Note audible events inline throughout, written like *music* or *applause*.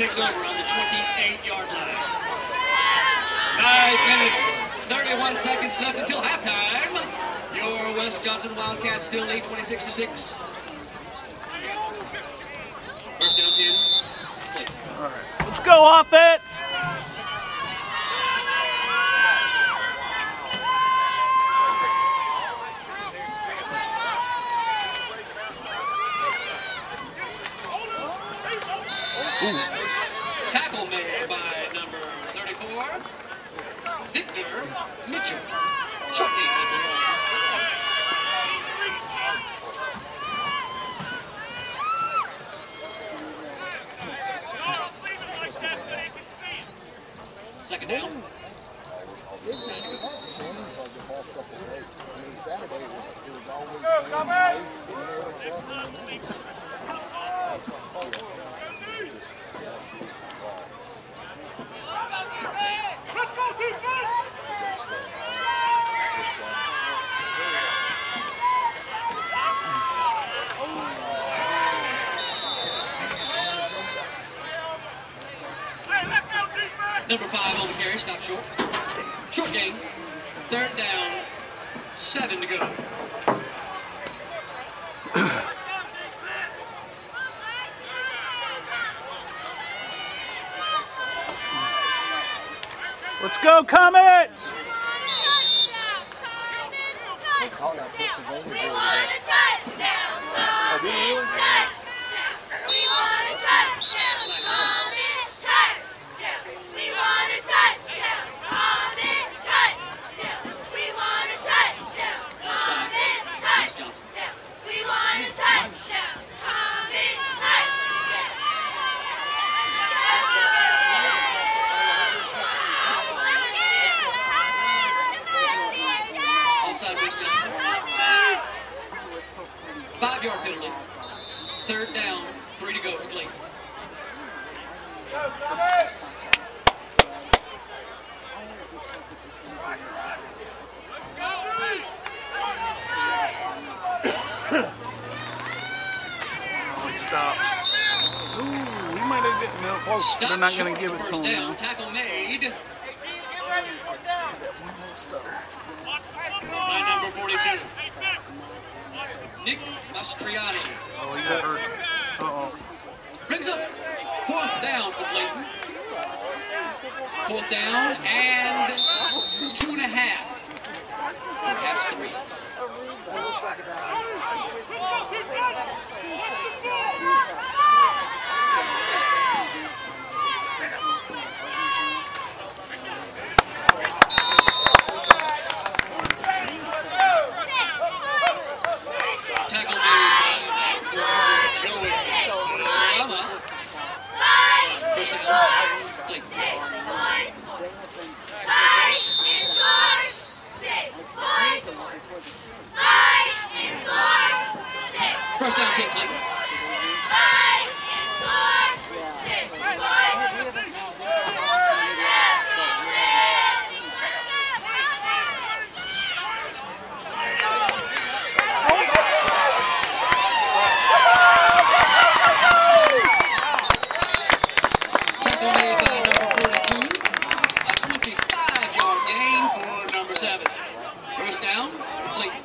takes over on the 28-yard line. Five minutes, 31 seconds left until halftime. Your West Johnston Wildcats still lead 26 to 6. First down 10. Play. All right. Let's go offense. Tackle made by number 34, Victor Mitchell. Short. Second down. Number five on the carry, stop short. Short game. Third down. Seven to go. Let's go, Comets. We want a touchdown, Comets, touchdown. We want a touchdown, Comets, touchdown. We want a touchdown, Comets, touchdown. We want a touchdown, Comets, touchdown. We want a touchdown, Comets, touchdown. Offside West Johnston. Five yard penalty. Third down. Three to go for Clayton. Oh, stop. Ooh, we might have get no. Oh, Stop they're not going short. to give it to First him. down. Tackle made by number 42. Nick Mastriani. Oh, he got hurt. Uh-oh. Brings up fourth down for Clayton. Fourth down and two and a half. Perhaps three. Tackle made by Joey Lama. First down. Clayton. First down kick, Clayton. Tackle made by number 42. A 25-yard gain for number 7. First down, Clayton.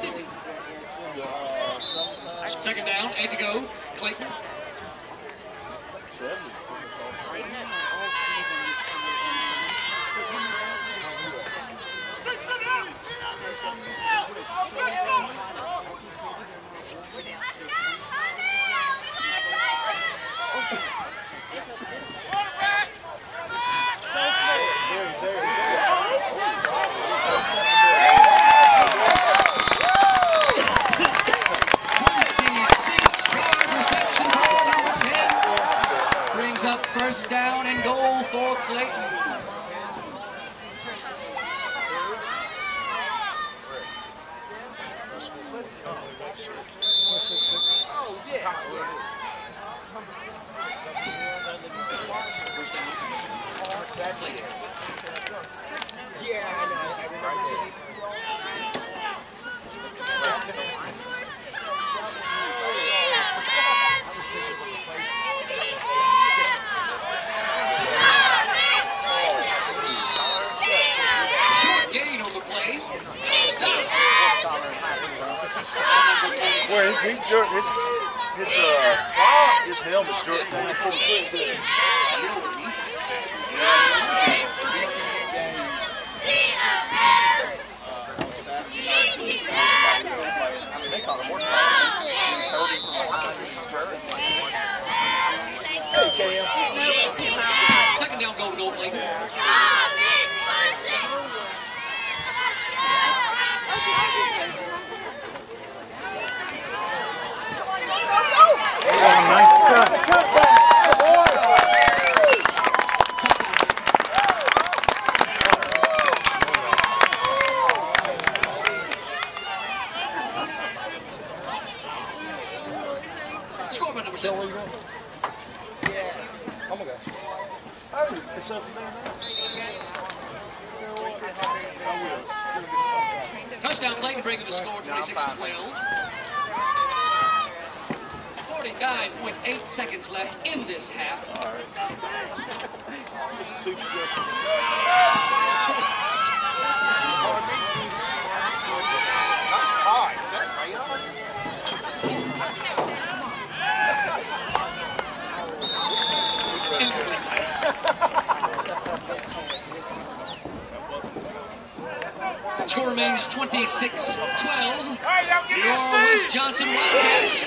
Jimmy. Second down, eight to go. Clayton. First down and goal for Clayton. Short gain on the play. Where he, he jerked his his uh his helmet jerked down pretty quick. didn't? Second down goal, goal Clayton. Score by number seven. It's up there now. Touchdown Clayton bringing the score 26-12. 49.8 seconds left in this half. *laughs* Hastings 26 12. Hey, y'all give me a seat. Johnston Wildcats.